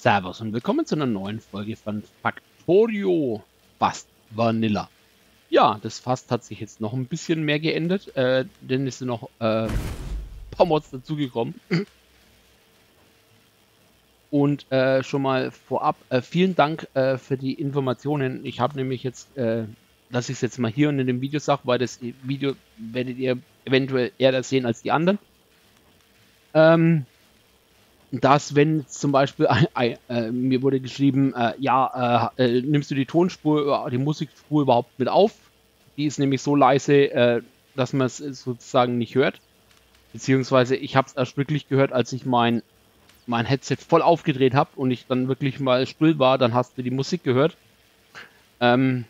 Servus und willkommen zu einer neuen Folge von Factorio Fast Vanilla. Ja, das Fast hat sich jetzt noch ein bisschen mehr geändert, äh, denn es sind noch äh, ein paar Mods dazugekommen. Und äh, schon mal vorab, äh, vielen Dank äh, für die Informationen. Ich habe nämlich jetzt, äh, dass ich es jetzt mal hier und in dem Video sage, weil das Video werdet ihr eventuell eher das sehen als die anderen. Ähm, dass wenn zum Beispiel äh, äh, mir wurde geschrieben, äh, ja, äh, äh, nimmst du die Tonspur, die Musikspur überhaupt mit auf? Die ist nämlich so leise, äh, dass man es sozusagen nicht hört. Beziehungsweise ich habe es erst wirklich gehört, als ich mein, mein Headset voll aufgedreht habe und ich dann wirklich mal still war, dann hast du die Musik gehört. Ähm,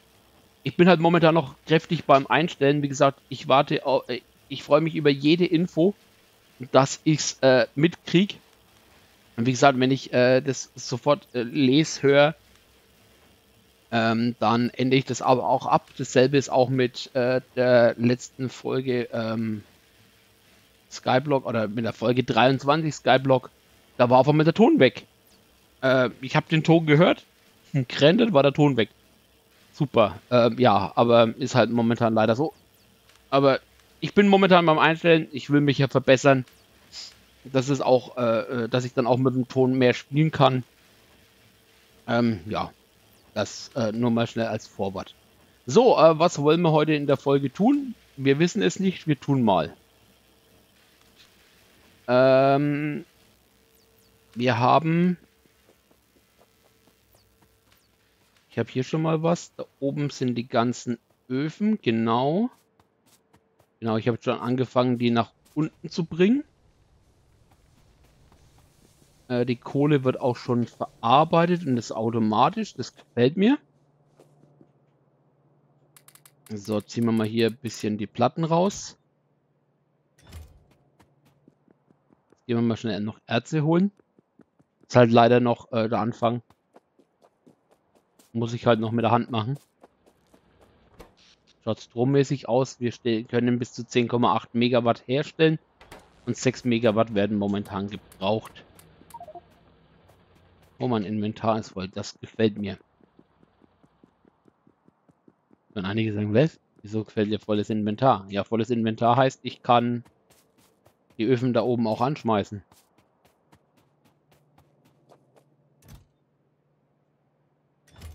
ich bin halt momentan noch kräftig beim Einstellen. Wie gesagt, ich warte, auf, ich freue mich über jede Info, dass ich es äh, mitkriege und wie gesagt, wenn ich äh, das sofort äh, lese, höre, ähm, dann ändere ich das aber auch ab. Dasselbe ist auch mit äh, der letzten Folge ähm, Skyblock oder mit der Folge 23 Skyblock. Da war auf einmal der Ton weg. Äh, ich habe den Ton gehört, gerendet war der Ton weg. Super. Ähm, ja, aber ist halt momentan leider so. Aber ich bin momentan beim Einstellen. Ich will mich ja verbessern dass es auch, äh, äh, dass ich dann auch mit dem Ton mehr spielen kann. Ähm, ja, das äh, nur mal schnell als Vorwort. So, äh, was wollen wir heute in der Folge tun? Wir wissen es nicht, wir tun mal. Ähm, wir haben... Ich habe hier schon mal was. Da oben sind die ganzen Öfen, genau. Genau, ich habe schon angefangen, die nach unten zu bringen. Äh, die Kohle wird auch schon verarbeitet und ist automatisch. Das gefällt mir. So, ziehen wir mal hier ein bisschen die Platten raus. Jetzt gehen wir mal schnell noch Erze holen. Ist halt leider noch äh, der Anfang. Muss ich halt noch mit der Hand machen. Schaut strommäßig aus. Wir können bis zu 10,8 Megawatt herstellen. Und 6 Megawatt werden momentan gebraucht. Oh, mein Inventar ist voll. Das gefällt mir. Und einige sagen, was? Wieso gefällt dir volles Inventar? Ja, volles Inventar heißt, ich kann die Öfen da oben auch anschmeißen.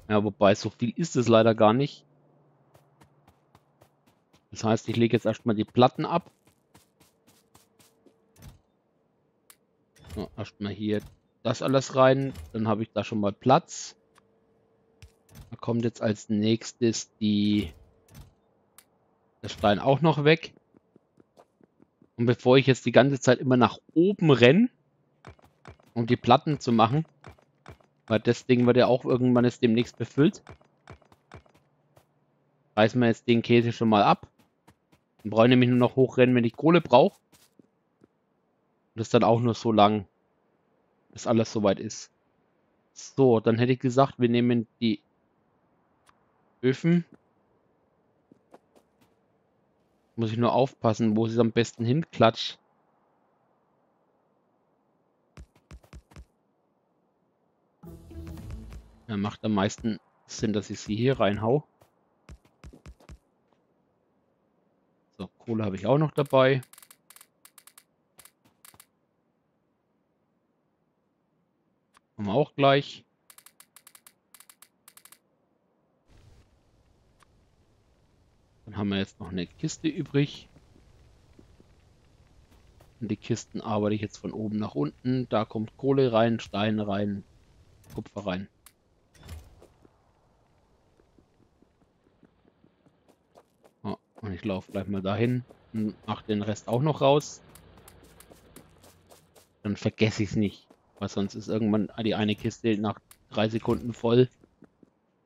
Ja, wobei, so viel ist es leider gar nicht. Das heißt, ich lege jetzt erstmal die Platten ab. So, erstmal hier das alles rein. Dann habe ich da schon mal Platz. Da kommt jetzt als nächstes die der Stein auch noch weg. Und bevor ich jetzt die ganze Zeit immer nach oben renne, um die Platten zu machen, weil das Ding wird ja auch irgendwann jetzt demnächst befüllt, reißen wir jetzt den Käse schon mal ab. Dann brauche ich nämlich nur noch hochrennen, wenn ich Kohle brauche. Und das dann auch nur so lang, bis alles soweit ist. So, dann hätte ich gesagt, wir nehmen die Öfen. Muss ich nur aufpassen, wo sie am besten hinklatscht. Ja, macht am meisten Sinn, dass ich sie hier reinhau. So, Kohle habe ich auch noch dabei. Haben wir auch gleich. Dann haben wir jetzt noch eine Kiste übrig. Und die Kisten arbeite ich jetzt von oben nach unten. Da kommt Kohle rein, Stein rein, Kupfer rein. Und ich laufe gleich mal dahin und mache den Rest auch noch raus. Dann vergesse ich es nicht. Weil sonst ist irgendwann die eine Kiste nach drei Sekunden voll.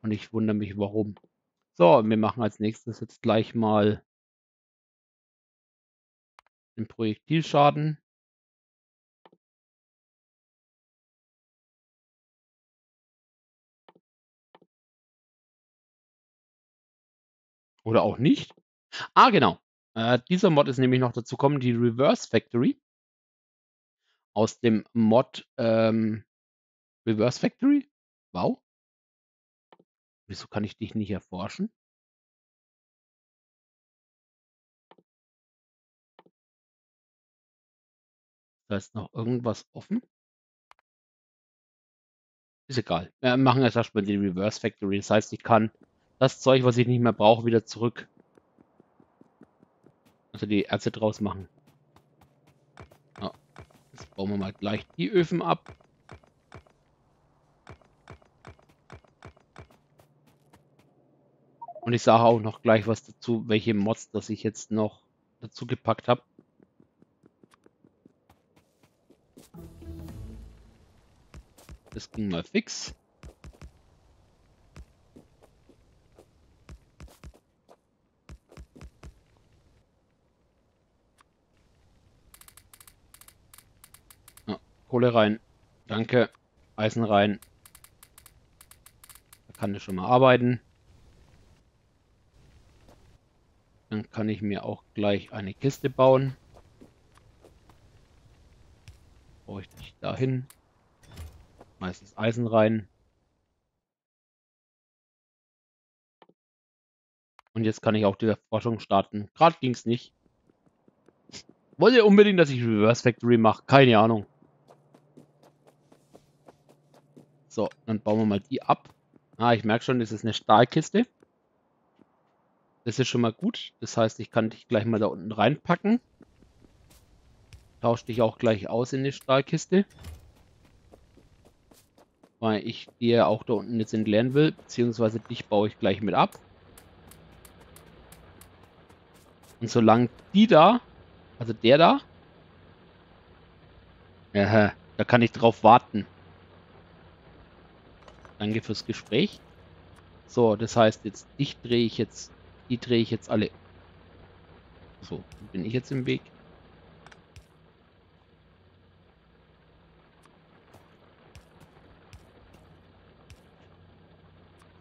Und ich wundere mich, warum. So, wir machen als nächstes jetzt gleich mal den Projektilschaden. Oder auch nicht. Ah, genau. Äh, dieser Mod ist nämlich noch dazu kommen, die Reverse Factory aus dem Mod ähm, Reverse Factory? Wow. Wieso kann ich dich nicht erforschen? Da ist noch irgendwas offen. Ist egal. Wir machen jetzt erstmal die Reverse Factory. Das heißt, ich kann das Zeug, was ich nicht mehr brauche, wieder zurück. Also die Erze draus machen. Jetzt bauen wir mal gleich die Öfen ab. Und ich sage auch noch gleich was dazu, welche Mods, das ich jetzt noch dazu gepackt habe. Das ging mal fix. Kohle rein. Danke. Eisen rein. Da kann ich schon mal arbeiten. Dann kann ich mir auch gleich eine Kiste bauen. Brauche ich nicht dahin. Meistens Eisen rein. Und jetzt kann ich auch die Forschung starten. Gerade ging es nicht. Wollt ihr unbedingt, dass ich Reverse Factory mache? Keine Ahnung. So, dann bauen wir mal die ab. Ah, ich merke schon, das ist eine Stahlkiste. Das ist schon mal gut. Das heißt, ich kann dich gleich mal da unten reinpacken. Tausche dich auch gleich aus in die Stahlkiste. Weil ich dir auch da unten jetzt entleeren will. Beziehungsweise dich baue ich gleich mit ab. Und solange die da, also der da, ja, da kann ich drauf warten. Danke fürs Gespräch. So, das heißt jetzt, ich drehe ich jetzt die drehe ich jetzt alle. So, bin ich jetzt im Weg?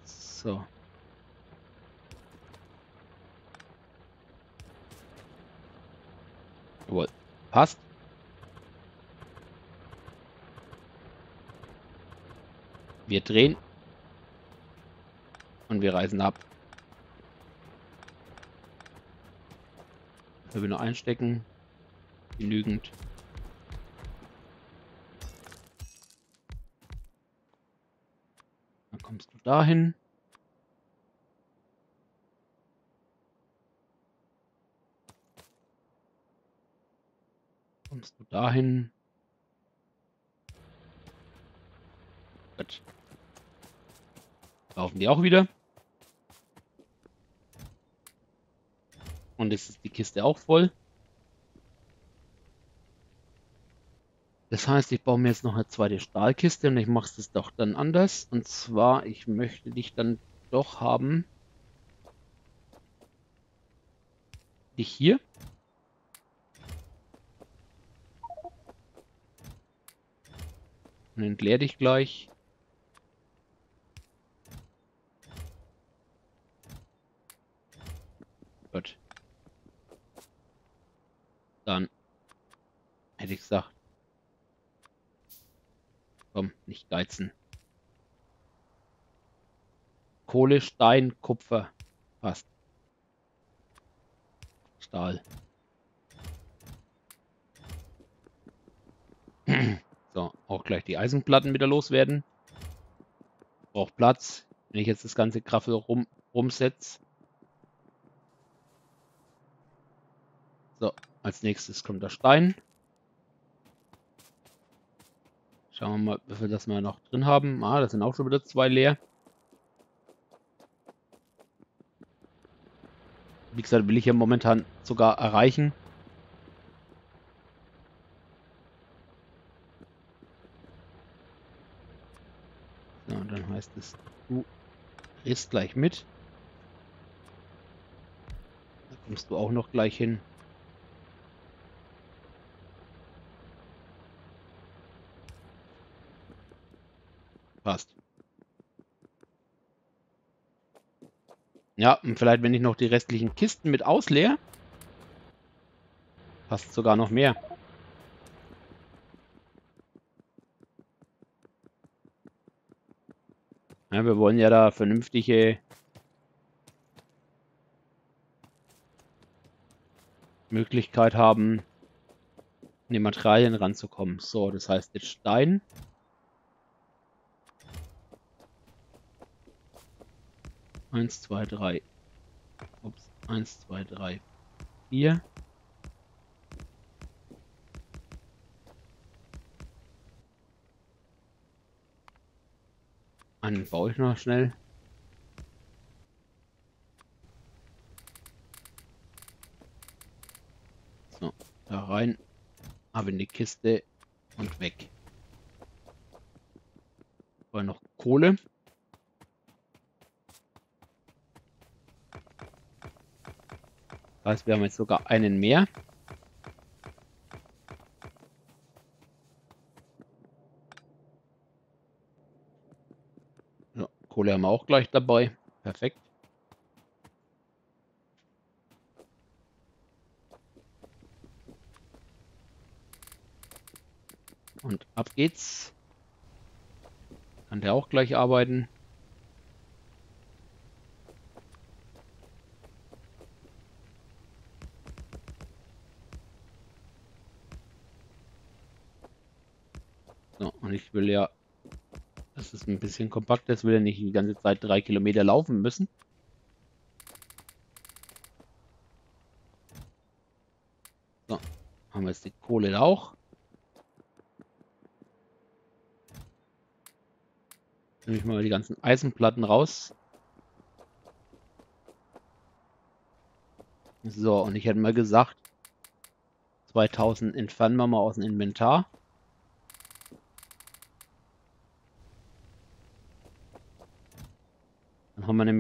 So. Jawohl. Passt. Wir drehen. Und wir reisen ab. Verbindung einstecken. Genügend. Dann kommst du dahin. Kommst du dahin. Gut. Laufen die auch wieder. Und jetzt ist die Kiste auch voll. Das heißt, ich baue mir jetzt noch eine zweite Stahlkiste und ich mache es doch dann anders. Und zwar, ich möchte dich dann doch haben. Dich hier. Und entleer dich gleich. Gut. Dann hätte ich gesagt, komm, nicht geizen. Kohle, Stein, Kupfer. Passt. Stahl. So, auch gleich die Eisenplatten wieder loswerden. Braucht Platz. Wenn ich jetzt das ganze Graffel rum, rumsetze. So, als nächstes kommt der Stein. Schauen wir mal, wie viel das wir noch drin haben. Ah, das sind auch schon wieder zwei leer. Wie gesagt, will ich ja momentan sogar erreichen. So, dann heißt es, du isst gleich mit. Da kommst du auch noch gleich hin. Passt. Ja, und vielleicht, wenn ich noch die restlichen Kisten mit ausleere, passt sogar noch mehr. Ja, wir wollen ja da vernünftige Möglichkeit haben, an die Materialien ranzukommen. So, das heißt jetzt Stein. Eins, zwei, drei. Ups. Eins, zwei, drei, vier. Einen baue ich noch schnell. So, da rein. Habe in die Kiste und weg. War noch Kohle. Heißt, wir haben jetzt sogar einen mehr. Ja, Kohle haben wir auch gleich dabei. Perfekt. Und ab geht's. Kann der auch gleich arbeiten. So, und ich will ja, das ist ein bisschen kompakt ist, will ja nicht die ganze Zeit drei Kilometer laufen müssen. So, haben wir jetzt die Kohle da auch. Nehme ich mal die ganzen Eisenplatten raus. So, und ich hätte mal gesagt, 2000 entfernen wir mal aus dem Inventar.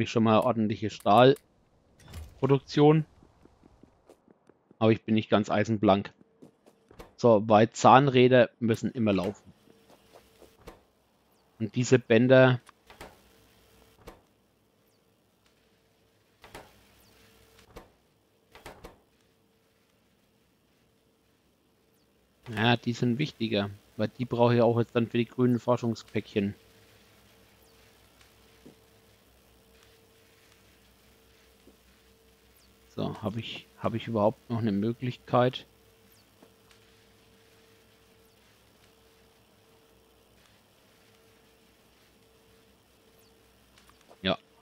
Nämlich schon mal ordentliche Stahlproduktion. Aber ich bin nicht ganz eisenblank. So, weil Zahnräder müssen immer laufen. Und diese Bänder Ja, die sind wichtiger, weil die brauche ich auch jetzt dann für die grünen Forschungspäckchen. Habe ich, hab ich überhaupt noch eine Möglichkeit?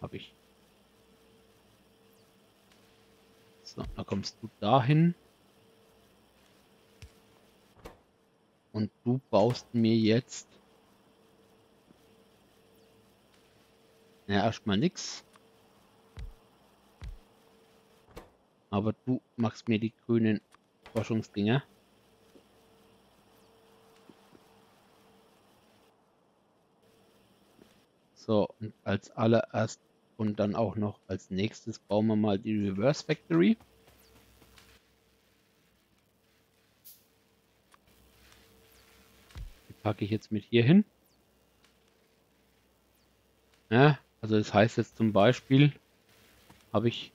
Habe ich. So, da kommst du dahin. Und du baust mir jetzt... Ja, erstmal nix. Aber du machst mir die grünen Forschungsdinger. So, und als allererst und dann auch noch als nächstes bauen wir mal die Reverse Factory. Die packe ich jetzt mit hier hin. Ja, also das heißt jetzt zum Beispiel, habe ich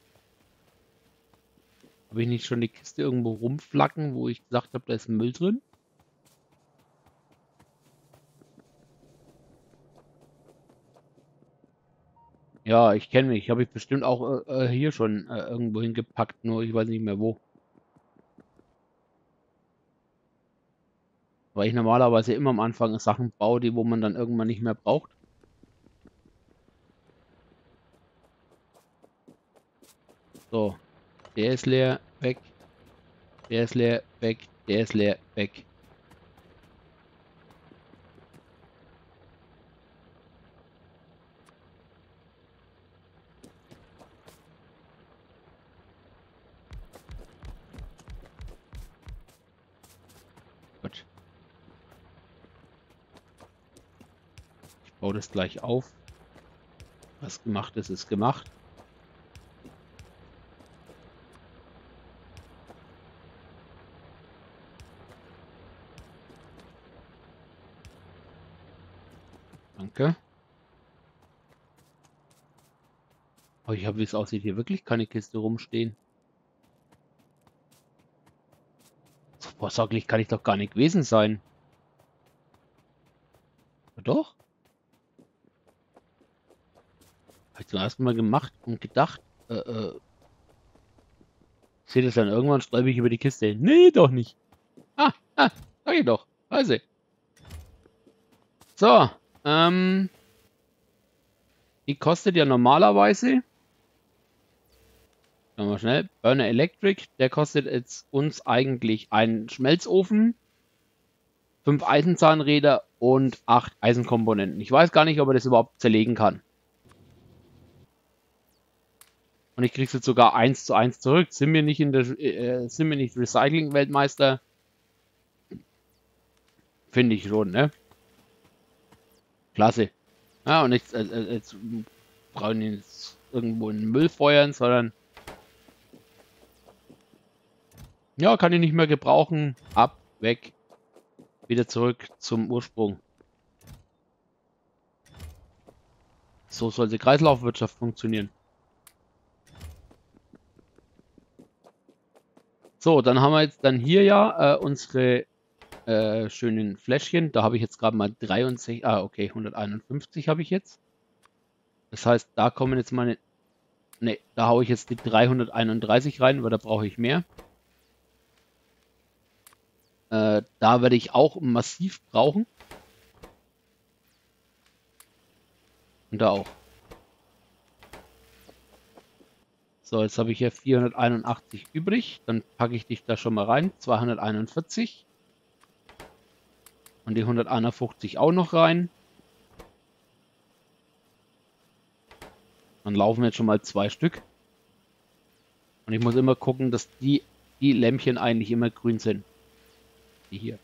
habe ich nicht schon die Kiste irgendwo rumflacken, wo ich gesagt habe, da ist Müll drin? Ja, ich kenne mich. Habe ich bestimmt auch äh, äh, hier schon äh, irgendwo hingepackt, nur ich weiß nicht mehr wo. Weil ich normalerweise immer am Anfang Sachen baue, die wo man dann irgendwann nicht mehr braucht. So, der ist leer, weg. Der ist leer, weg. Der ist leer, weg. baue das gleich auf. Was gemacht ist, ist gemacht. Danke. Aber ich habe, wie es aussieht, hier wirklich keine Kiste rumstehen. So vorsorglich kann ich doch gar nicht gewesen sein. Doch? zuerst mal gemacht und gedacht, äh, äh, sehe das dann irgendwann, stolper ich über die Kiste. Nee, doch nicht. Ah, ah, sag ich doch. Also. So, ähm, die kostet ja normalerweise, schauen wir schnell, Burner Electric, der kostet jetzt uns eigentlich einen Schmelzofen, fünf Eisenzahnräder und acht Eisenkomponenten. Ich weiß gar nicht, ob er das überhaupt zerlegen kann. Und ich krieg's jetzt sogar eins zu eins zurück. Sind wir nicht in der äh, sind wir nicht Recycling-Weltmeister? Finde ich schon, ne? Klasse. Ja, und äh, äh jetzt brauchen wir jetzt irgendwo in den Müll feuern, sondern ja, kann ich nicht mehr gebrauchen. Ab, weg, wieder zurück zum Ursprung. So sollte Kreislaufwirtschaft funktionieren. So, dann haben wir jetzt dann hier ja äh, unsere äh, schönen Fläschchen. Da habe ich jetzt gerade mal 63, ah okay, 151 habe ich jetzt. Das heißt, da kommen jetzt meine, ne, da haue ich jetzt die 331 rein, weil da brauche ich mehr. Äh, da werde ich auch massiv brauchen. Und da auch. So, jetzt habe ich hier 481 übrig. Dann packe ich dich da schon mal rein. 241. Und die 151 auch noch rein. Dann laufen jetzt schon mal zwei Stück. Und ich muss immer gucken, dass die, die Lämpchen eigentlich immer grün sind. Die hier.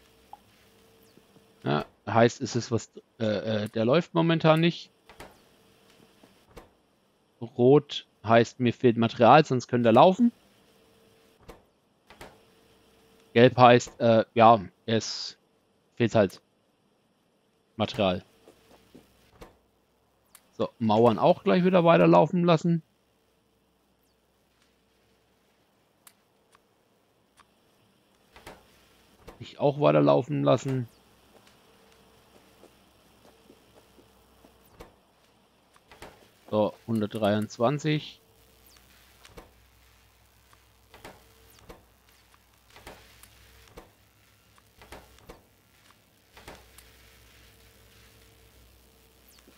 Ja, heißt, ist es was, äh, äh, der läuft momentan nicht. Rot heißt, mir fehlt Material, sonst könnte er laufen. Gelb heißt, äh, ja, es fehlt halt Material. So, Mauern auch gleich wieder weiterlaufen lassen. Ich auch weiterlaufen lassen. So, 123.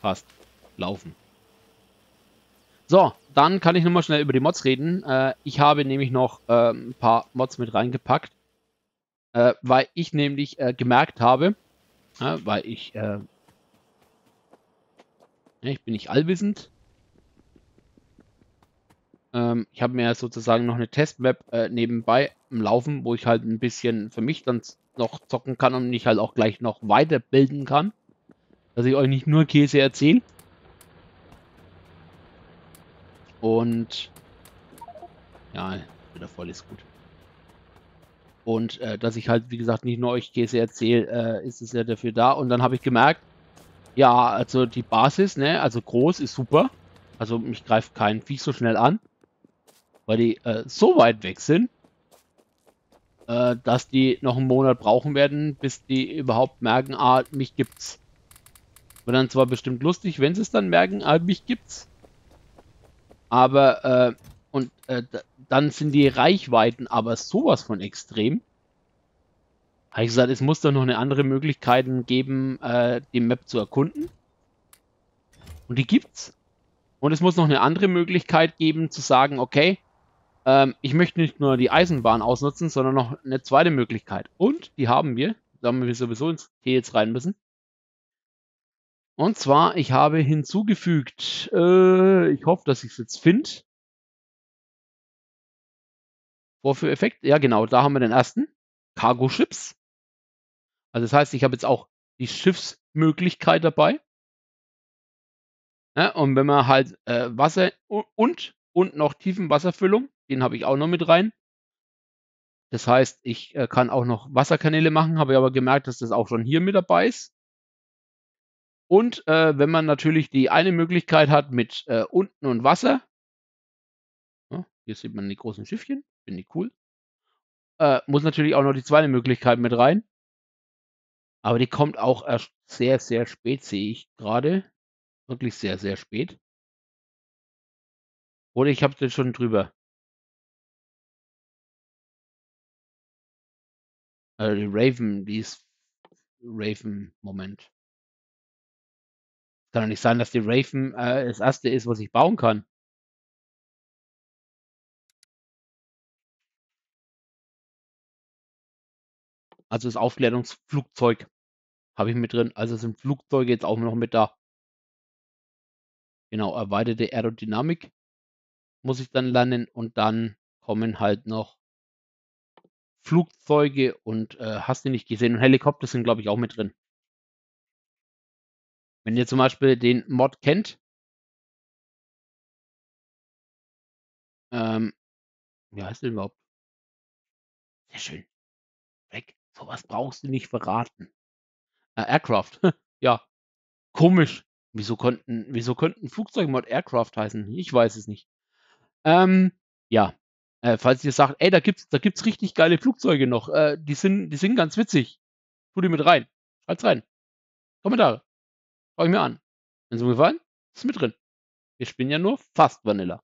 Passt. Laufen. So, dann kann ich nochmal schnell über die Mods reden. Äh, ich habe nämlich noch äh, ein paar Mods mit reingepackt, äh, weil ich nämlich äh, gemerkt habe, weil ich, äh, ich bin nicht allwissend. Ähm, ich habe mir sozusagen noch eine Testmap äh, nebenbei im Laufen, wo ich halt ein bisschen für mich dann noch zocken kann und mich halt auch gleich noch weiterbilden kann dass ich euch nicht nur Käse erzähle. Und ja, wieder voll ist gut. Und äh, dass ich halt, wie gesagt, nicht nur euch Käse erzähle, äh, ist es ja dafür da. Und dann habe ich gemerkt, ja, also die Basis, ne, also groß ist super. Also mich greift kein Viech so schnell an, weil die äh, so weit weg sind, äh, dass die noch einen Monat brauchen werden, bis die überhaupt merken, ah, mich gibt's. Wird dann zwar bestimmt lustig, wenn sie es dann merken, ah, mich gibt's. Aber, äh, und äh, dann sind die Reichweiten aber sowas von extrem. Habe ich gesagt, es muss doch noch eine andere Möglichkeit geben, äh, die Map zu erkunden. Und die gibt's. Und es muss noch eine andere Möglichkeit geben, zu sagen, okay, ähm, ich möchte nicht nur die Eisenbahn ausnutzen, sondern noch eine zweite Möglichkeit. Und die haben wir, da haben wir sowieso ins T jetzt rein müssen. Und zwar, ich habe hinzugefügt, äh, ich hoffe, dass ich es jetzt finde. Vorführeffekt, ja genau, da haben wir den ersten. Cargo Ships. Also das heißt, ich habe jetzt auch die Schiffsmöglichkeit dabei. Ja, und wenn man halt äh, Wasser und, und noch Tiefenwasserfüllung, den habe ich auch noch mit rein. Das heißt, ich äh, kann auch noch Wasserkanäle machen, habe aber gemerkt, dass das auch schon hier mit dabei ist. Und äh, wenn man natürlich die eine Möglichkeit hat mit äh, unten und Wasser, ja, hier sieht man die großen Schiffchen, finde ich cool, äh, muss natürlich auch noch die zweite Möglichkeit mit rein. Aber die kommt auch erst sehr, sehr spät, sehe ich gerade. Wirklich sehr, sehr spät. Oder ich habe den schon drüber. Äh, die Raven, die ist Raven, Moment. Kann doch nicht sein, dass die Raven äh, das erste ist, was ich bauen kann. Also das Aufklärungsflugzeug habe ich mit drin. Also sind Flugzeuge jetzt auch noch mit da. Genau, erweiterte Aerodynamik muss ich dann lernen und dann kommen halt noch Flugzeuge und äh, hast du nicht gesehen und Helikopter sind glaube ich auch mit drin. Wenn ihr zum Beispiel den Mod kennt, ähm, wie heißt der überhaupt? Sehr schön. Weg. Sowas brauchst du nicht verraten. Äh, Aircraft. ja. Komisch. Wieso konnten, wieso könnten Flugzeugmod Aircraft heißen? Ich weiß es nicht. Ähm, ja. Äh, falls ihr sagt, ey, da gibt's, da gibt's richtig geile Flugzeuge noch. Äh, die sind, die sind ganz witzig. Tu die mit rein. Schreibt's rein. Kommentare. Schau ich mir an. Wenn es mir gefallen, ist mit drin. Wir spielen ja nur fast Vanilla.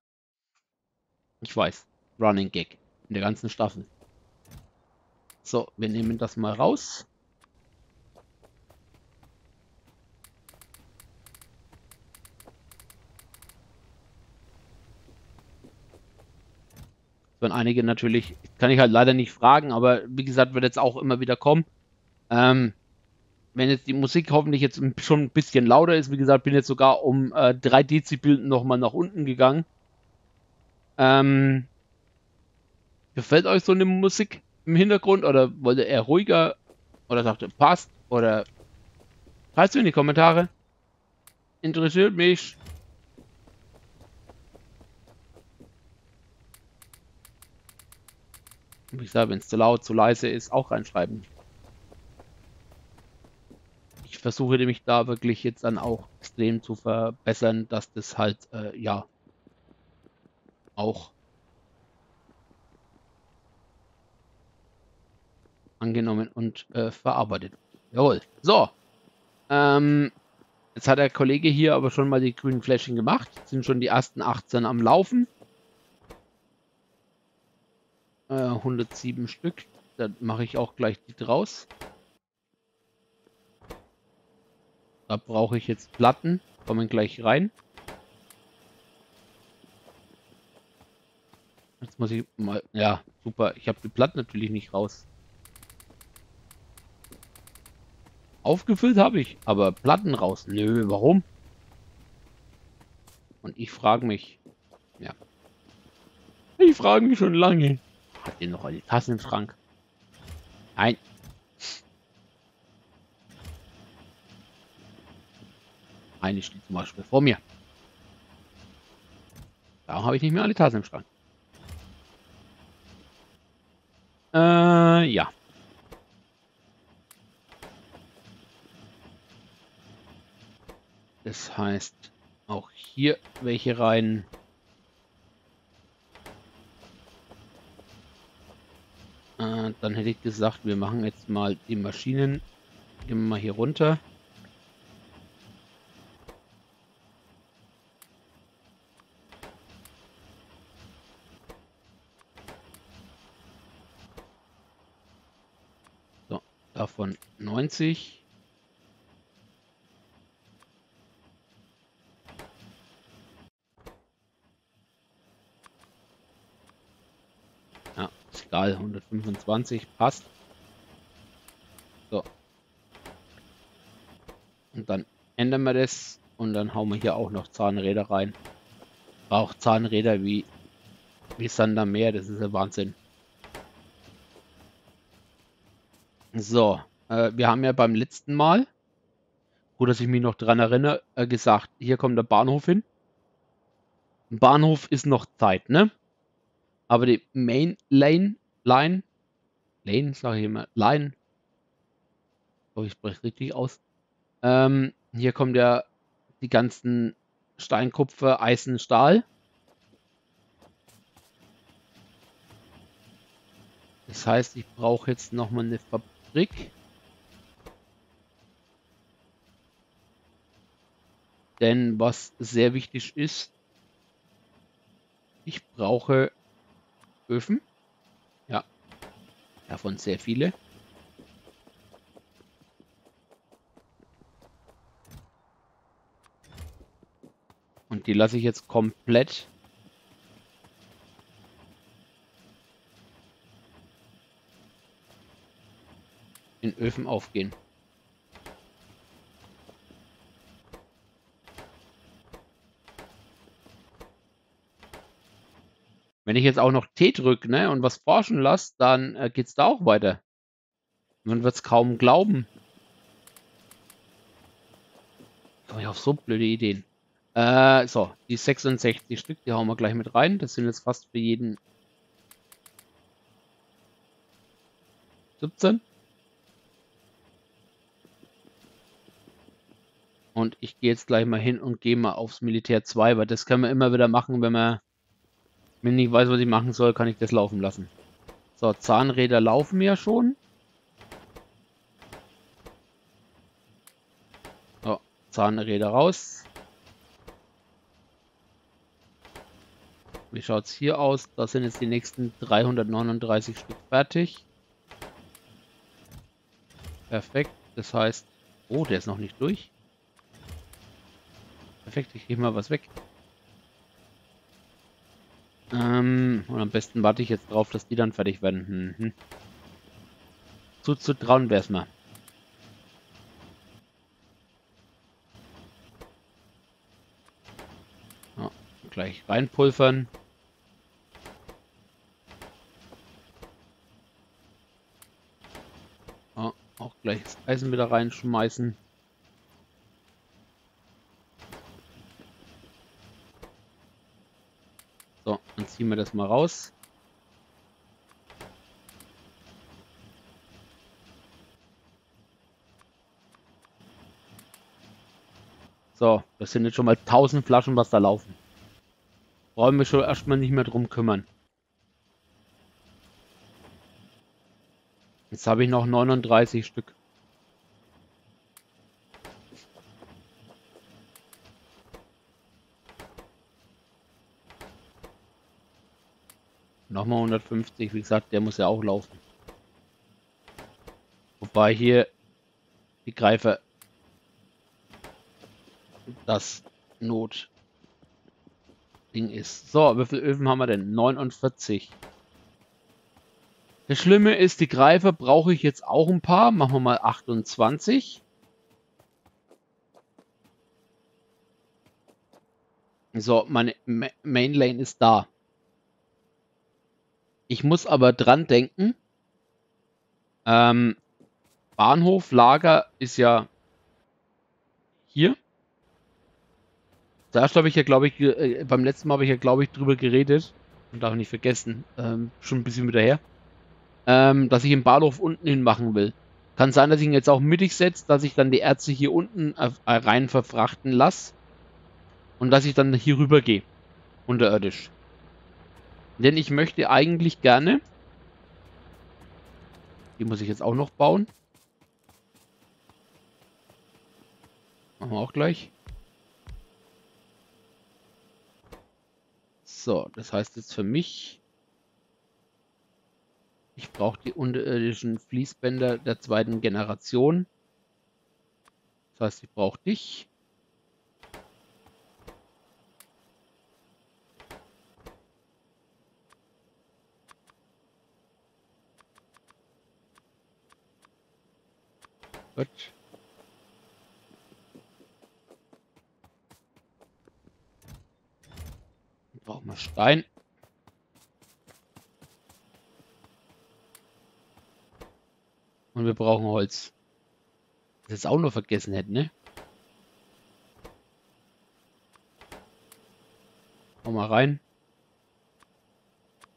Ich weiß. Running Gag. In der ganzen Staffel. So, wir nehmen das mal raus. Wenn einige natürlich, kann ich halt leider nicht fragen, aber wie gesagt, wird jetzt auch immer wieder kommen. Ähm, wenn jetzt die Musik hoffentlich jetzt schon ein bisschen lauter ist, wie gesagt, bin jetzt sogar um äh, 3 Dezibel nochmal nach unten gegangen. Ähm, gefällt euch so eine Musik? im Hintergrund oder wollte er ruhiger oder sagte passt oder schreibt es in die Kommentare. Interessiert mich. Wie gesagt, wenn es zu laut, zu leise ist, auch reinschreiben. Versuche nämlich da wirklich jetzt dann auch extrem zu verbessern, dass das halt, äh, ja, auch angenommen und äh, verarbeitet. Jawohl. So. Ähm, jetzt hat der Kollege hier aber schon mal die grünen Fläschchen gemacht. Sind schon die ersten 18 am Laufen. Äh, 107 Stück. Da mache ich auch gleich die draus. Da brauche ich jetzt Platten. Kommen gleich rein. Jetzt muss ich mal... Ja, super. Ich habe die Platten natürlich nicht raus. Aufgefüllt habe ich, aber Platten raus. Nö, warum? Und ich frage mich, ja. Ich frage mich schon lange. Hat ihr noch eine Tassen im Schrank? Nein. Eine steht zum Beispiel vor mir. Da habe ich nicht mehr alle Tassen im Schrank. Äh, ja. Das heißt, auch hier welche rein. Äh, dann hätte ich gesagt, wir machen jetzt mal die Maschinen. Mal hier runter. Davon 90. egal, 125 passt. So. Und dann ändern wir das und dann hauen wir hier auch noch Zahnräder rein. Auch Zahnräder wie, wie Sander Meer, das ist ja Wahnsinn. So, äh, wir haben ja beim letzten Mal, gut, dass ich mich noch daran erinnere, äh, gesagt, hier kommt der Bahnhof hin. Bahnhof ist noch Zeit, ne? Aber die Main Lane Line, Lane, sage ich immer, Line, oh, ich spreche richtig aus. Ähm, hier kommt ja die ganzen Steinkupfer, Eisen, Stahl. Das heißt, ich brauche jetzt nochmal eine Fabrik. Denn was sehr wichtig ist, Ich brauche Öfen. Ja. Davon sehr viele. Und die lasse ich jetzt komplett Öfen aufgehen. Wenn ich jetzt auch noch T drücke ne, und was forschen lasse, dann äh, geht es da auch weiter. Man wird es kaum glauben. Komme ich auf so blöde Ideen. Äh, so, die 66 Stück, die hauen wir gleich mit rein. Das sind jetzt fast für jeden 17. Und ich gehe jetzt gleich mal hin und gehe mal aufs Militär 2, weil das können wir immer wieder machen, wenn man wenn ich nicht weiß, was ich machen soll, kann ich das laufen lassen. So, Zahnräder laufen ja schon. So, Zahnräder raus. Wie schaut es hier aus? Da sind jetzt die nächsten 339 Stück fertig. Perfekt. Das heißt... Oh, der ist noch nicht durch. Perfekt, ich gebe mal was weg. Ähm, und am besten warte ich jetzt drauf, dass die dann fertig werden. Mhm. Zuzutrauen wäre es mal. Ja, gleich reinpulvern. Ja, auch gleich das Eisen wieder reinschmeißen. Ziehen wir das mal raus. So, das sind jetzt schon mal 1000 Flaschen, was da laufen. Brauchen wir schon erstmal nicht mehr drum kümmern. Jetzt habe ich noch 39 Stück. Nochmal 150, wie gesagt, der muss ja auch laufen. Wobei hier die Greifer das Not Ding ist. So, wie viele Öfen haben wir denn? 49. Das Schlimme ist, die Greifer brauche ich jetzt auch ein paar. Machen wir mal 28. So, meine Mainlane ist da. Ich muss aber dran denken, ähm, Bahnhof, Lager ist ja hier. Da habe ich ja, glaube ich, äh, beim letzten Mal habe ich ja, glaube ich, drüber geredet. Und darf nicht vergessen, ähm, schon ein bisschen wieder her. Ähm, dass ich den Bahnhof unten hin machen will. Kann sein, dass ich ihn jetzt auch mittig setze, dass ich dann die Ärzte hier unten äh, rein verfrachten lasse. Und dass ich dann hier rüber gehe. Unterirdisch. Denn ich möchte eigentlich gerne... Die muss ich jetzt auch noch bauen. Machen wir auch gleich. So, das heißt jetzt für mich... Ich brauche die unterirdischen Fließbänder der zweiten Generation. Das heißt, ich brauche dich. Gut. Brauchen wir Stein. Und wir brauchen Holz. Das jetzt auch noch vergessen hätten, ne? Hau mal rein.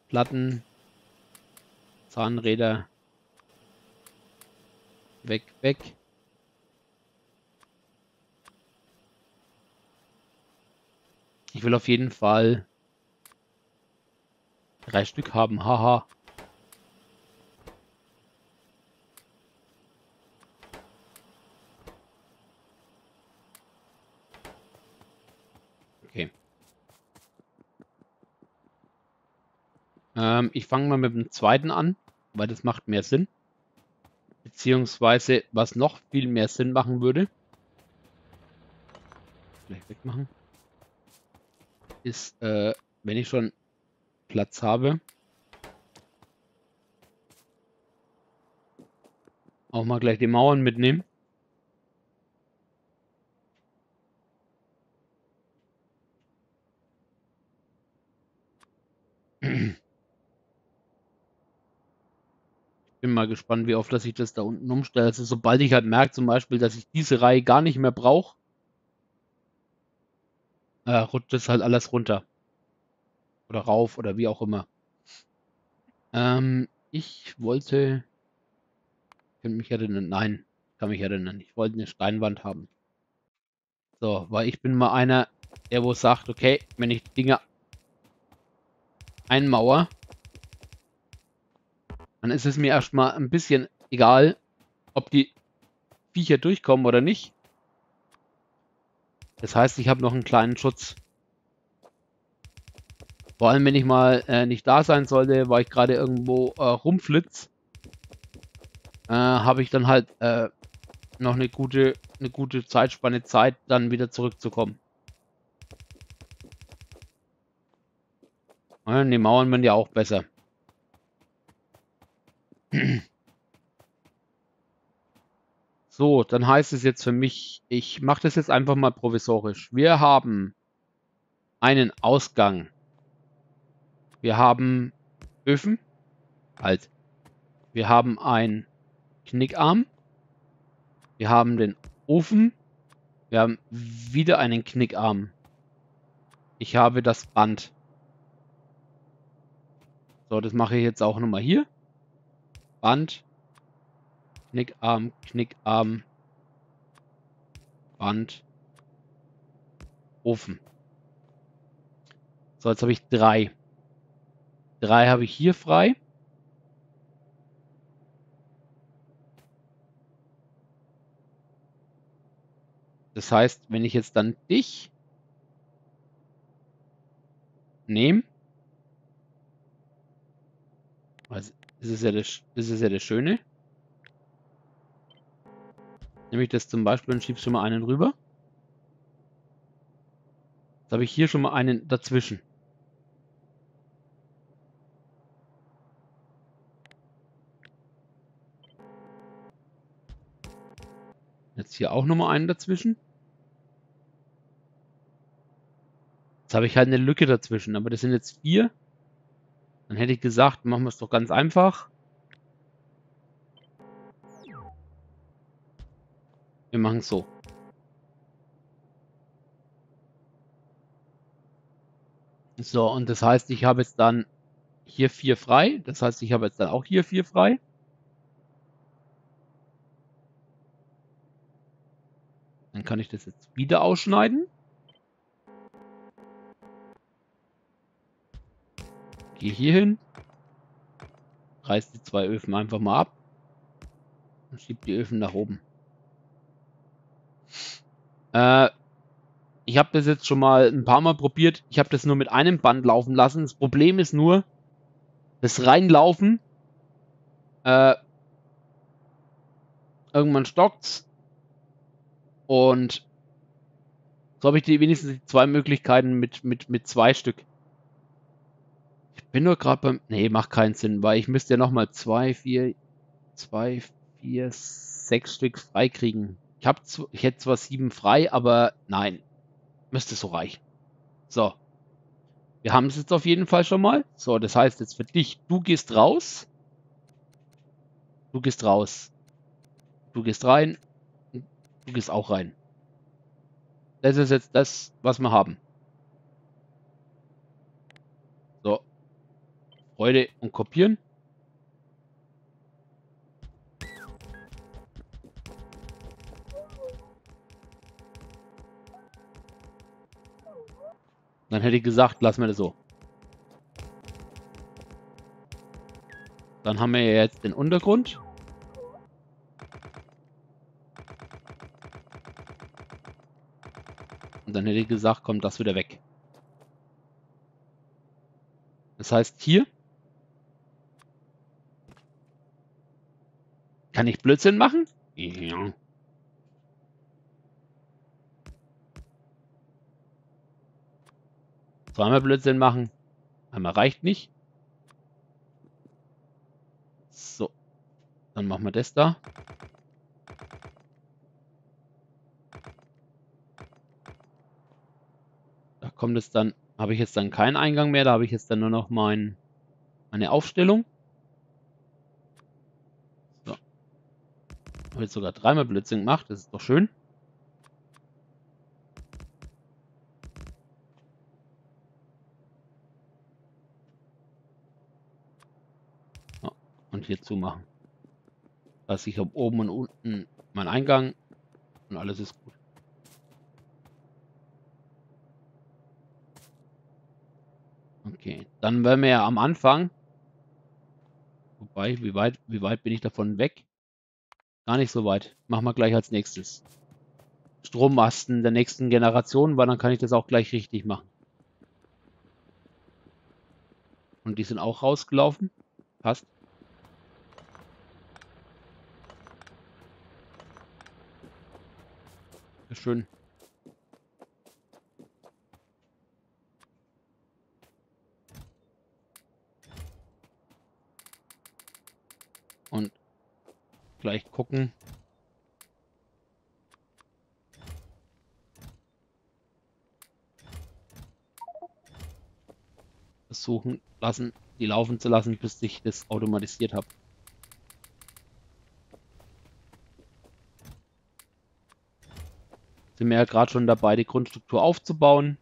Platten. Zahnräder. Weg, weg. Ich will auf jeden Fall drei Stück haben. Haha. Okay. Ähm, ich fange mal mit dem zweiten an, weil das macht mehr Sinn. Beziehungsweise, was noch viel mehr Sinn machen würde, gleich wegmachen, ist, äh, wenn ich schon Platz habe, auch mal gleich die Mauern mitnehmen. bin mal gespannt, wie oft dass ich das da unten umstelle. Also sobald ich halt merke zum Beispiel, dass ich diese Reihe gar nicht mehr brauche, äh, rutscht das halt alles runter. Oder rauf oder wie auch immer. Ähm, ich wollte... Ich kann mich erinnern. Nein, kann mich erinnern. Ich wollte eine Steinwand haben. So, weil ich bin mal einer, der wo sagt, okay, wenn ich Dinge einmauer, dann ist es mir erstmal ein bisschen egal, ob die Viecher durchkommen oder nicht. Das heißt, ich habe noch einen kleinen Schutz. Vor allem, wenn ich mal äh, nicht da sein sollte, weil ich gerade irgendwo äh, rumflitz, äh, habe ich dann halt äh, noch eine gute, eine gute Zeitspanne Zeit, dann wieder zurückzukommen. Die Mauern werden ja auch besser. So, dann heißt es jetzt für mich, ich mache das jetzt einfach mal provisorisch. Wir haben einen Ausgang. Wir haben Öfen. Halt. Wir haben einen Knickarm. Wir haben den Ofen. Wir haben wieder einen Knickarm. Ich habe das Band. So, das mache ich jetzt auch nochmal hier. Band, Knickarm, Knickarm, Band, Ofen. So, jetzt habe ich drei. Drei habe ich hier frei. Das heißt, wenn ich jetzt dann dich nehme, also das ist ja das, das ist ja das Schöne. Nehme ich das zum Beispiel und schiebe schon mal einen rüber. Jetzt habe ich hier schon mal einen dazwischen. Jetzt hier auch nochmal einen dazwischen. Jetzt habe ich halt eine Lücke dazwischen, aber das sind jetzt vier. Dann hätte ich gesagt, machen wir es doch ganz einfach. Wir machen es so. So, und das heißt, ich habe jetzt dann hier vier frei. Das heißt, ich habe jetzt dann auch hier vier frei. Dann kann ich das jetzt wieder ausschneiden. Gehe hier hin. Reiß die zwei Öfen einfach mal ab. Und schieb die Öfen nach oben. Äh, ich habe das jetzt schon mal ein paar Mal probiert. Ich habe das nur mit einem Band laufen lassen. Das Problem ist nur, das Reinlaufen. Äh, irgendwann stockt's. Und so habe ich die wenigstens zwei Möglichkeiten mit, mit, mit zwei Stück bin nur gerade beim. Nee, macht keinen Sinn, weil ich müsste ja nochmal zwei, vier, zwei, vier, sechs Stück frei kriegen. Ich, hab, ich hätte zwar sieben frei, aber nein. Müsste so reichen. So. Wir haben es jetzt auf jeden Fall schon mal. So, das heißt jetzt für dich, du gehst raus. Du gehst raus. Du gehst rein. Du gehst auch rein. Das ist jetzt das, was wir haben. Freude und kopieren. Dann hätte ich gesagt, lassen wir das so. Dann haben wir jetzt den Untergrund. Und dann hätte ich gesagt, kommt das wieder weg. Das heißt hier Kann ich Blödsinn machen? Ja. Zweimal Blödsinn machen. Einmal reicht nicht. So. Dann machen wir das da. Da kommt es dann, habe ich jetzt dann keinen Eingang mehr, da habe ich jetzt dann nur noch mein, meine Aufstellung. Habe jetzt sogar dreimal Blödsinn gemacht, das ist doch schön. und hier zumachen. Dass ich habe oben und unten mein Eingang und alles ist gut. Okay, dann werden wir ja am Anfang, wobei, wie weit, wie weit bin ich davon weg? Gar nicht so weit. Machen wir gleich als nächstes. Strommasten der nächsten Generation, weil dann kann ich das auch gleich richtig machen. Und die sind auch rausgelaufen. Passt. schön. Gleich gucken. Versuchen lassen, die laufen zu lassen, bis ich das automatisiert habe. Sind wir ja gerade schon dabei, die Grundstruktur aufzubauen.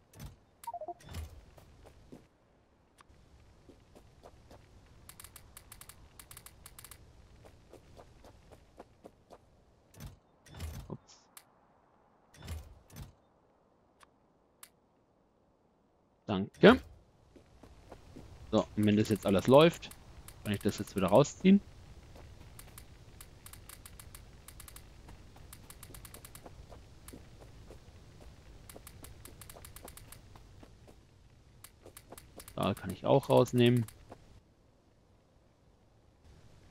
Ups. Danke. So, und wenn das jetzt alles läuft, kann ich das jetzt wieder rausziehen. kann ich auch rausnehmen.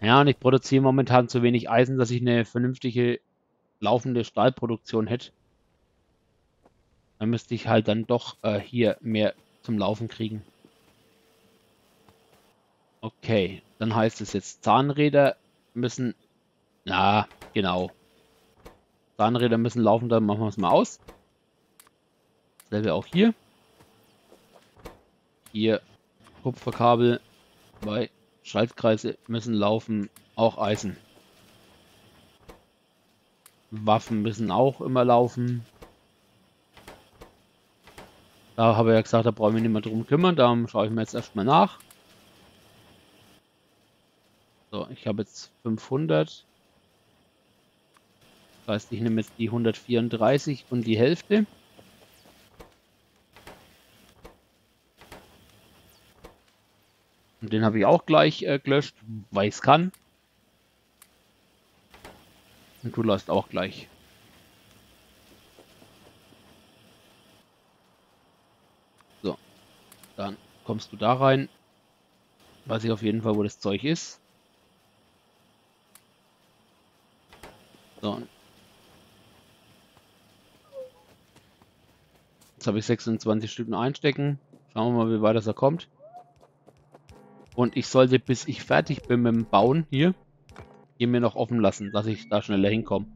Ja, und ich produziere momentan zu wenig Eisen, dass ich eine vernünftige laufende Stahlproduktion hätte. Dann müsste ich halt dann doch äh, hier mehr zum Laufen kriegen. Okay, dann heißt es jetzt Zahnräder müssen... Na, genau. Zahnräder müssen laufen, dann machen wir es mal aus. Selbe auch hier. Hier Kupferkabel bei Schaltkreise müssen laufen, auch Eisen. Waffen müssen auch immer laufen. Da habe ich ja gesagt, da brauche ich mich nicht mehr drum kümmern. Da schaue ich mir jetzt erstmal nach. So, ich habe jetzt 500. Das heißt, ich nehme jetzt die 134 und die Hälfte. Und den habe ich auch gleich äh, gelöscht, weil es kann. Und du lässt auch gleich. So. Dann kommst du da rein. Weiß ich auf jeden Fall, wo das Zeug ist. So. Jetzt habe ich 26 Stück einstecken. Schauen wir mal, wie weit das er kommt. Und ich sollte, bis ich fertig bin mit dem Bauen hier, hier mir noch offen lassen, dass ich da schneller hinkomme.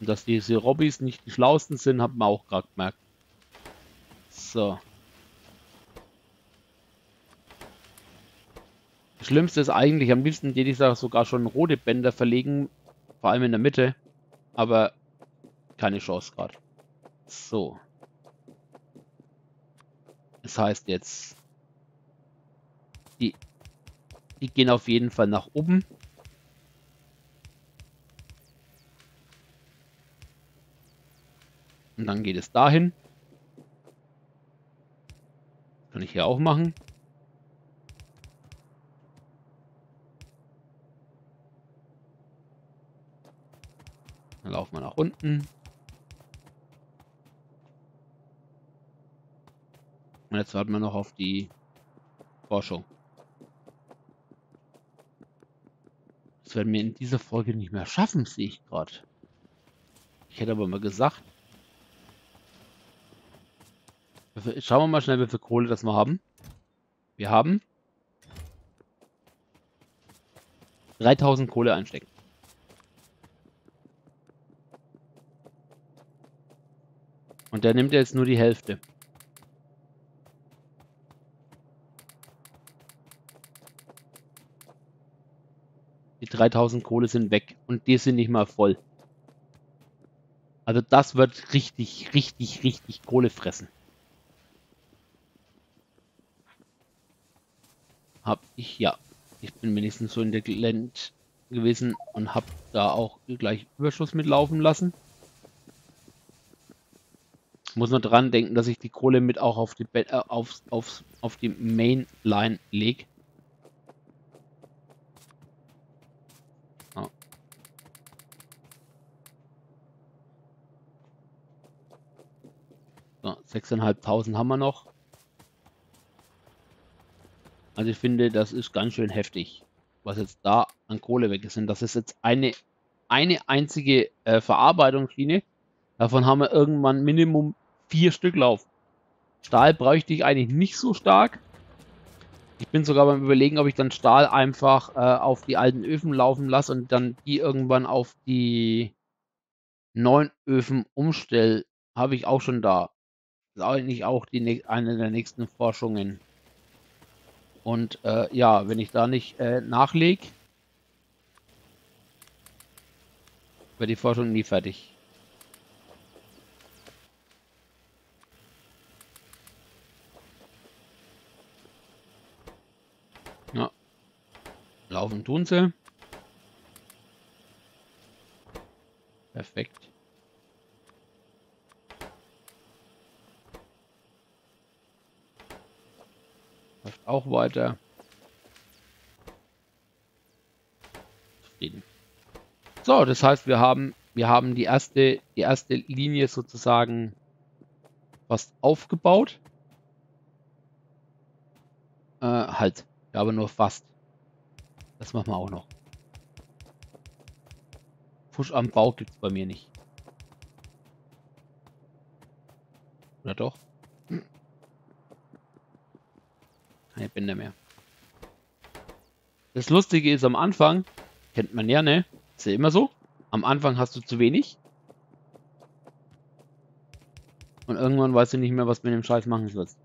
Und dass diese Robbys nicht die schlausten sind, hat man auch gerade gemerkt. So. Schlimmste ist eigentlich, am liebsten hätte ich sogar schon rote Bänder verlegen, vor allem in der Mitte. Aber keine Chance gerade. So. Das heißt jetzt, die, die gehen auf jeden Fall nach oben. Und dann geht es dahin. Kann ich hier auch machen. Dann laufen wir nach unten. Und jetzt warten wir noch auf die Forschung. Das werden wir in dieser Folge nicht mehr schaffen, sehe ich gerade. Ich hätte aber mal gesagt. Schauen wir mal schnell, wie viel Kohle das wir haben. Wir haben 3000 Kohle einstecken. Der nimmt jetzt nur die Hälfte. Die 3000 Kohle sind weg und die sind nicht mal voll. Also das wird richtig, richtig, richtig Kohle fressen. Hab ich, ja. Ich bin wenigstens so in der Gelände gewesen und hab da auch gleich Überschuss mitlaufen lassen. Muss nur dran denken, dass ich die Kohle mit auch auf die, äh, auf, auf, auf die Mainline lege. So, 6.500 haben wir noch. Also ich finde, das ist ganz schön heftig, was jetzt da an Kohle weg ist. Und das ist jetzt eine, eine einzige äh, Verarbeitungsschiene. Davon haben wir irgendwann Minimum vier Stück laufen. Stahl bräuchte ich eigentlich nicht so stark. Ich bin sogar beim Überlegen, ob ich dann Stahl einfach äh, auf die alten Öfen laufen lasse und dann die irgendwann auf die neuen Öfen umstelle. Habe ich auch schon da ist eigentlich auch die, eine der nächsten Forschungen. Und äh, ja, wenn ich da nicht äh, nachlege, wird die Forschung nie fertig. Laufen tun sie. Perfekt. Läuft auch weiter. Zufrieden. So, das heißt, wir haben, wir haben die erste, die erste Linie sozusagen fast aufgebaut. Äh, halt. Ja, aber nur fast. Das machen wir auch noch. Fusch am Bau gibt es bei mir nicht. Oder doch? Keine Bänder mehr. Das Lustige ist am Anfang, kennt man ja, ne? Ist ja immer so. Am Anfang hast du zu wenig. Und irgendwann weißt du nicht mehr, was du mit dem Scheiß machen sollst.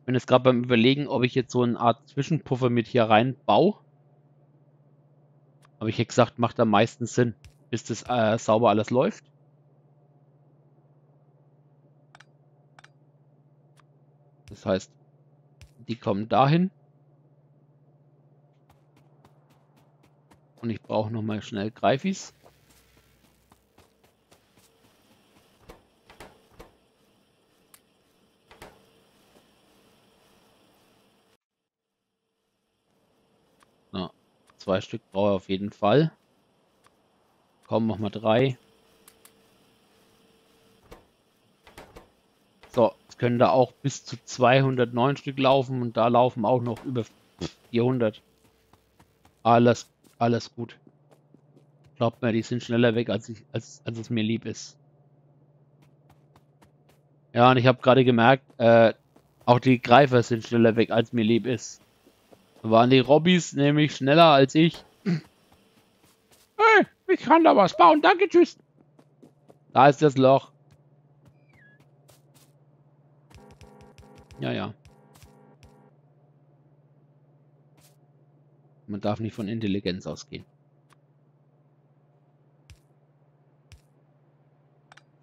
Ich bin jetzt gerade beim Überlegen, ob ich jetzt so eine Art Zwischenpuffer mit hier rein baue. Aber ich hätte gesagt, macht am meisten Sinn, bis das äh, sauber alles läuft. Das heißt, die kommen dahin. Und ich brauche noch mal schnell Greifis. So, zwei Stück brauche ich auf jeden Fall. Kommen noch mal drei. können da auch bis zu 209 Stück laufen und da laufen auch noch über 400. Alles, alles gut. Glaubt mir, die sind schneller weg, als, ich, als, als es mir lieb ist. Ja, und ich habe gerade gemerkt, äh, auch die Greifer sind schneller weg, als mir lieb ist. Waren die Robbys nämlich schneller als ich. Hey, ich kann da was bauen. Danke, tschüss. Da ist das Loch. Ja, ja. Man darf nicht von Intelligenz ausgehen.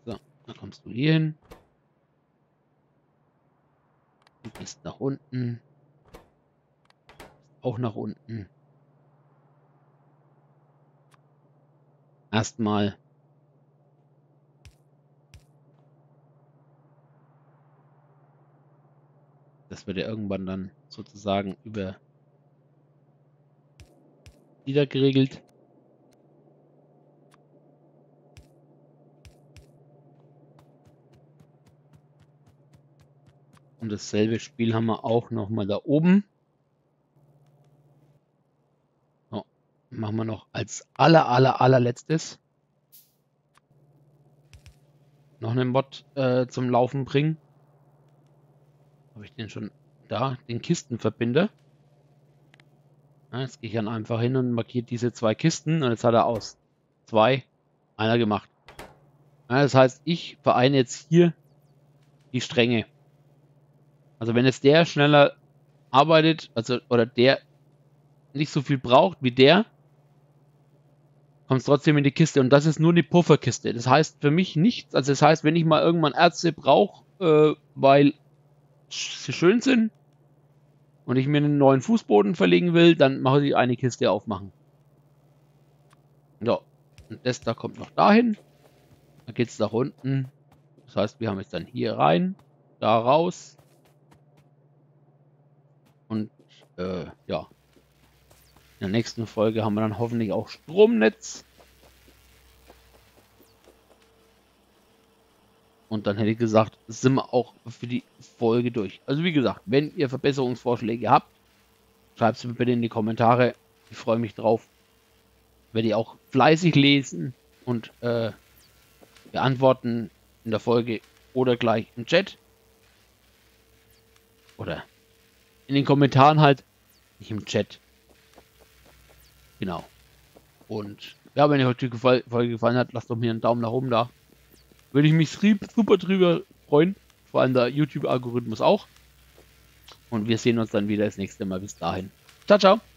So, dann kommst du hier hin. Du gehst nach unten. Auch nach unten. Erstmal Das wird ja irgendwann dann sozusagen über wieder geregelt. Und dasselbe Spiel haben wir auch nochmal da oben. Machen wir noch als aller, aller, allerletztes noch einen Bot äh, zum Laufen bringen. Habe ich den schon da? Den Kistenverbinder. Ja, jetzt gehe ich dann einfach hin und markiere diese zwei Kisten und jetzt hat er aus zwei einer gemacht. Ja, das heißt, ich vereine jetzt hier die Stränge. Also wenn jetzt der schneller arbeitet, also oder der nicht so viel braucht wie der, kommt es trotzdem in die Kiste. Und das ist nur die Pufferkiste. Das heißt für mich nichts. Also das heißt, wenn ich mal irgendwann Ärzte brauche, äh, weil sie schön sind und ich mir einen neuen Fußboden verlegen will, dann mache ich eine Kiste aufmachen. Ja, und das da kommt noch dahin. Da geht es nach unten. Das heißt, wir haben jetzt dann hier rein, da raus. Und äh, ja, in der nächsten Folge haben wir dann hoffentlich auch Stromnetz. Und dann hätte ich gesagt, sind wir auch für die Folge durch. Also wie gesagt, wenn ihr Verbesserungsvorschläge habt, schreibt es mir bitte in die Kommentare. Ich freue mich drauf. Werde ich auch fleißig lesen und äh, beantworten in der Folge oder gleich im Chat. Oder in den Kommentaren halt, nicht im Chat. Genau. Und ja, wenn euch heute die Folge gefallen hat, lasst doch mir einen Daumen nach oben da. Würde ich mich super drüber freuen. Vor allem der YouTube-Algorithmus auch. Und wir sehen uns dann wieder das nächste Mal. Bis dahin. Ciao, ciao.